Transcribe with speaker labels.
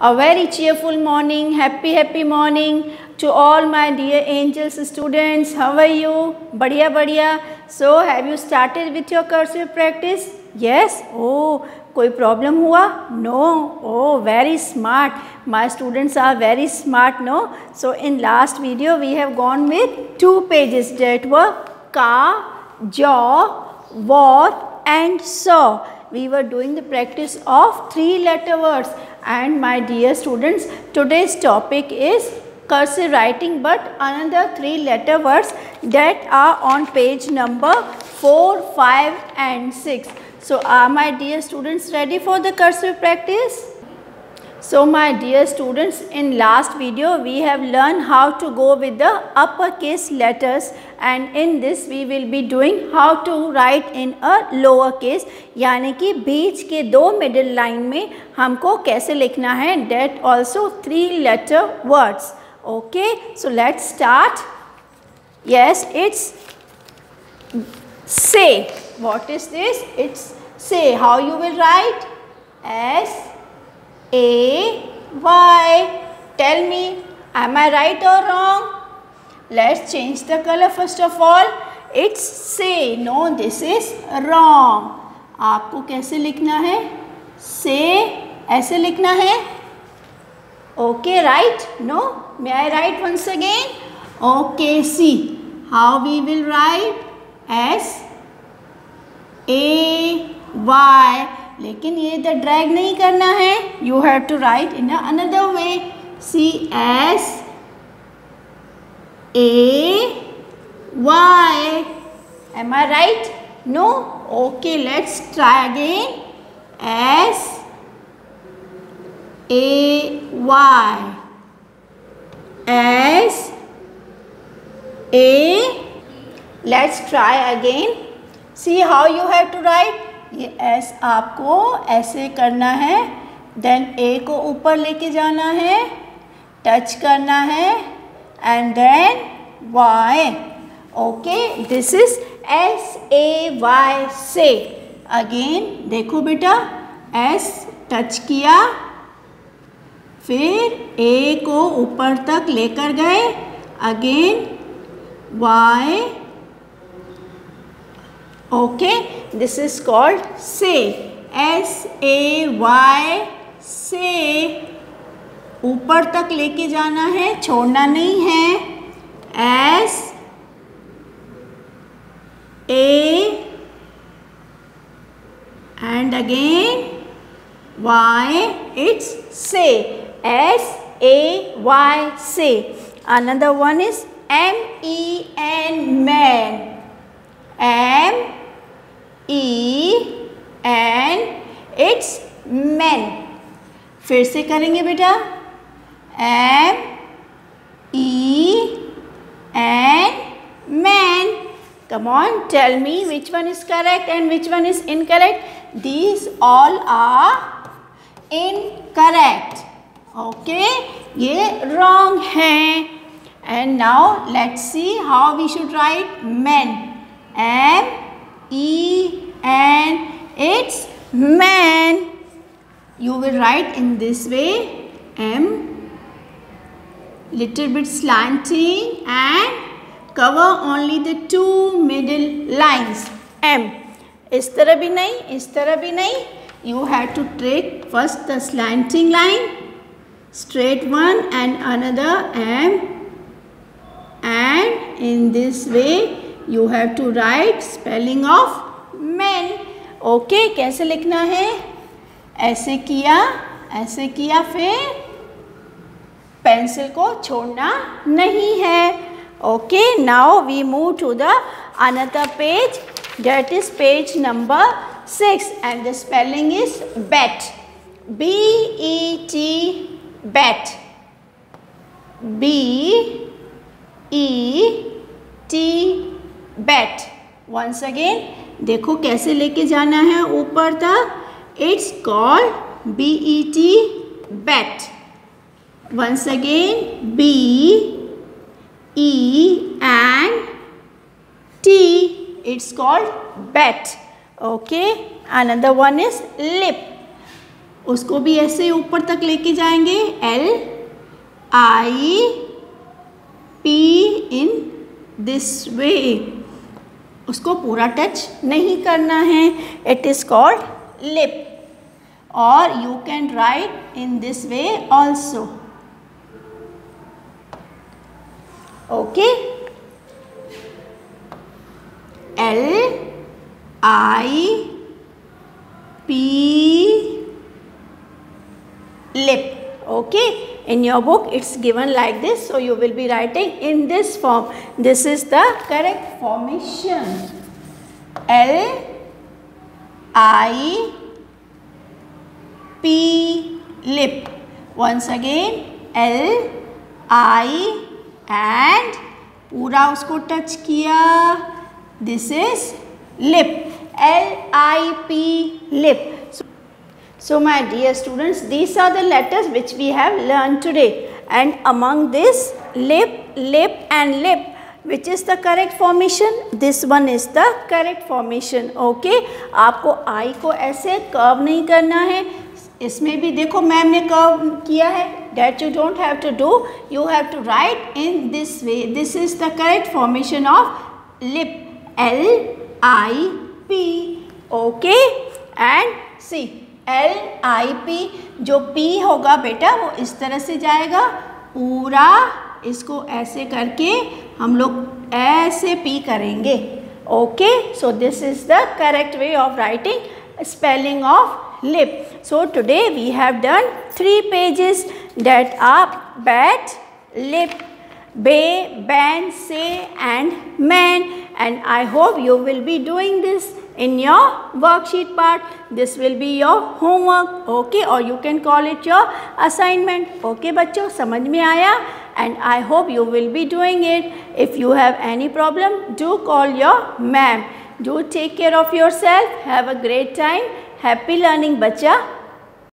Speaker 1: A very cheerful morning, happy happy morning to all my dear angels students. How are you? Badhiya badhiya. So have you started with your cursive practice? Yes. Oh, कोई problem हुआ no oh very smart my students are very smart no so in last video we have gone with two pages date वर का jaw war and saw we were doing the practice of three letter words. And my dear students today's topic is cursive writing but another three letter words that are on page number 4 5 and 6 so are my dear students ready for the cursive practice so my dear students, in last video we have learned how to go with the uppercase letters and in this we will be doing how to write in a lower case यानी कि बीच के दो middle line में हमको कैसे लिखना है that also three letter words. Okay, so let's start. Yes, it's say. What is this? It's say. How you will write? S a Y. Tell me, am I right or wrong? Let's change the color first of all. It's say. No, this is wrong. आपको कैसे लिखना है से ऐसे लिखना है okay right no may I write once again okay see how we will write S A Y लेकिन ये इधर ड्रैग नहीं करना है। You have to write in another way see S A Y am I right no okay let's try again S A Y S A let's try again see how you have to write ये S आपको ऐसे करना है then ए को ऊपर लेके जाना है टच करना है and then Y okay this is S A Y say again देखो बेटा एस टच किया, फिर ए को ऊपर तक लेकर गए again Y okay, this is called say. S a y, say. ऊपर तक लेके जाना है, छोड़ना नहीं है. S A and again Y it's say S A Y say another one is M E N man M E N it's man फिर से करेंगे बेटा M E N man come on tell me which one is correct and which one is incorrect these all are incorrect okay ये wrong है and now let's see how we should write men m E and it's man. You will write in this way M little bit slanting and cover only the two middle lines M. इस तरह भी नहीं इस तरह भी नहीं you have to take first the slanting line straight one and another M and in this way you have to write spelling of man okay, कैसे लिखना है? ऐसे किया ऐसे किया, फिर पेंसिल को छोड़ना नहीं है। Okay, now we move to the another page that is page number six, and the spelling is bet B E T bet B E T bat once again देखो कैसे लेके जाना है ऊपर तक। It's called B E T bat once again B E and T it's called bat okay, another one is lip. उसको भी ऐसे ऊपर तक लेके जाएँगे। L I P in this way उसको पूरा टच नहीं करना है. इट इज़ कॉल्ड लिप और you can write in this way also okay L I P okay in your book it's given like this so you will be writing in this form this is the correct formation l i p lip once again l i and पूरा उसको touch किया this is lip L I P lip So my dear students, these are the letters which we have learned today and among this lip, lip and lip which is the correct formation? This one is the correct formation. Okay? आपको I को ऐसे curve नहीं करना है इसमें भी देखो ma'am ने कर्व किया है that you don't have to do you have to write in this way this is the correct formation of lip L I P okay and see L I P जो P होगा बेटा, वो इस तरह से जाएगा। पूरा इसको ऐसे करके हम लोग ऐसे पी करेंगे। Okay so this is the correct way of writing spelling of lip so today we have done three pages that are bat lip be, ban, say and man and I hope you will be doing this in your worksheet part. This will be your homework okay or you can call it your assignment. Okay bachcho samajh mein aaya and I hope you will be doing it. If you have any problem do call your ma'am. Do take care of yourself. Have a great time. Happy learning bacha.